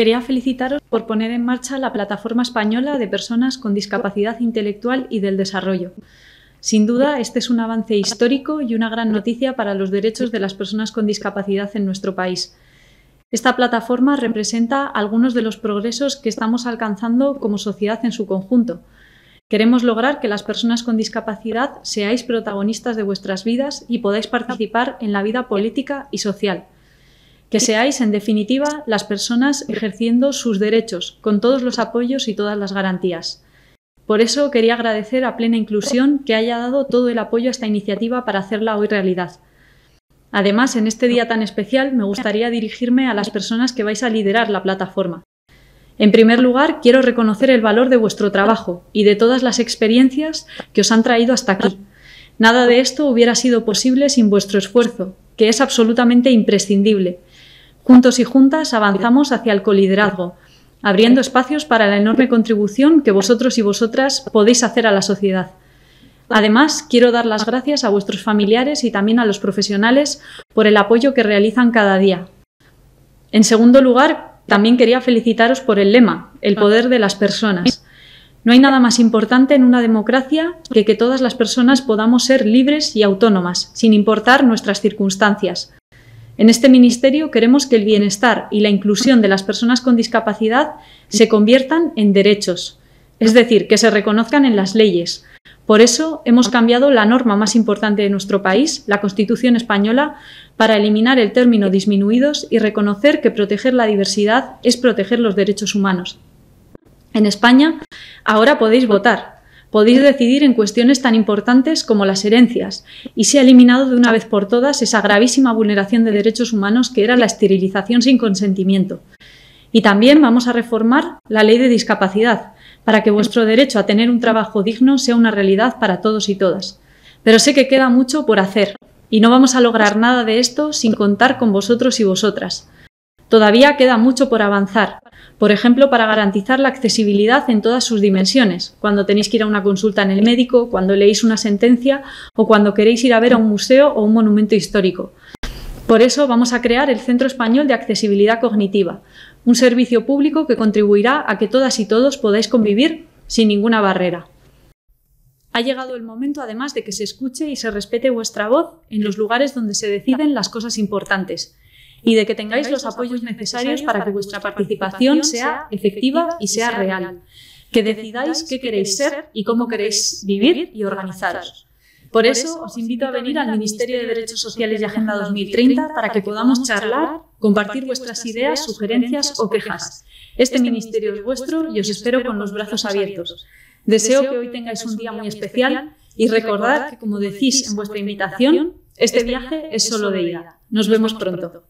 Quería felicitaros por poner en marcha la Plataforma Española de Personas con Discapacidad Intelectual y del Desarrollo. Sin duda, este es un avance histórico y una gran noticia para los derechos de las personas con discapacidad en nuestro país. Esta plataforma representa algunos de los progresos que estamos alcanzando como sociedad en su conjunto. Queremos lograr que las personas con discapacidad seáis protagonistas de vuestras vidas y podáis participar en la vida política y social que seáis, en definitiva, las personas ejerciendo sus derechos, con todos los apoyos y todas las garantías. Por eso quería agradecer a Plena Inclusión que haya dado todo el apoyo a esta iniciativa para hacerla hoy realidad. Además, en este día tan especial me gustaría dirigirme a las personas que vais a liderar la plataforma. En primer lugar, quiero reconocer el valor de vuestro trabajo y de todas las experiencias que os han traído hasta aquí. Nada de esto hubiera sido posible sin vuestro esfuerzo, que es absolutamente imprescindible, Juntos y juntas avanzamos hacia el coliderazgo, abriendo espacios para la enorme contribución que vosotros y vosotras podéis hacer a la sociedad. Además, quiero dar las gracias a vuestros familiares y también a los profesionales por el apoyo que realizan cada día. En segundo lugar, también quería felicitaros por el lema, el poder de las personas. No hay nada más importante en una democracia que que todas las personas podamos ser libres y autónomas, sin importar nuestras circunstancias. En este ministerio queremos que el bienestar y la inclusión de las personas con discapacidad se conviertan en derechos, es decir, que se reconozcan en las leyes. Por eso hemos cambiado la norma más importante de nuestro país, la Constitución española, para eliminar el término disminuidos y reconocer que proteger la diversidad es proteger los derechos humanos. En España ahora podéis votar, podéis decidir en cuestiones tan importantes como las herencias y se ha eliminado de una vez por todas esa gravísima vulneración de derechos humanos que era la esterilización sin consentimiento. Y también vamos a reformar la ley de discapacidad para que vuestro derecho a tener un trabajo digno sea una realidad para todos y todas. Pero sé que queda mucho por hacer y no vamos a lograr nada de esto sin contar con vosotros y vosotras. Todavía queda mucho por avanzar, por ejemplo, para garantizar la accesibilidad en todas sus dimensiones, cuando tenéis que ir a una consulta en el médico, cuando leéis una sentencia o cuando queréis ir a ver a un museo o un monumento histórico. Por eso vamos a crear el Centro Español de Accesibilidad Cognitiva, un servicio público que contribuirá a que todas y todos podáis convivir sin ninguna barrera. Ha llegado el momento, además, de que se escuche y se respete vuestra voz en los lugares donde se deciden las cosas importantes y de que tengáis los apoyos necesarios para que vuestra participación sea efectiva y sea real. Que decidáis qué queréis ser y cómo queréis vivir y organizaros. Por eso os invito a venir al Ministerio de Derechos Sociales y Agenda 2030 para que podamos charlar, compartir vuestras ideas, sugerencias o quejas. Este ministerio es vuestro y os espero con los brazos abiertos. Deseo que hoy tengáis un día muy especial y recordad que, como decís en vuestra invitación, este viaje es solo de ida. Nos vemos pronto.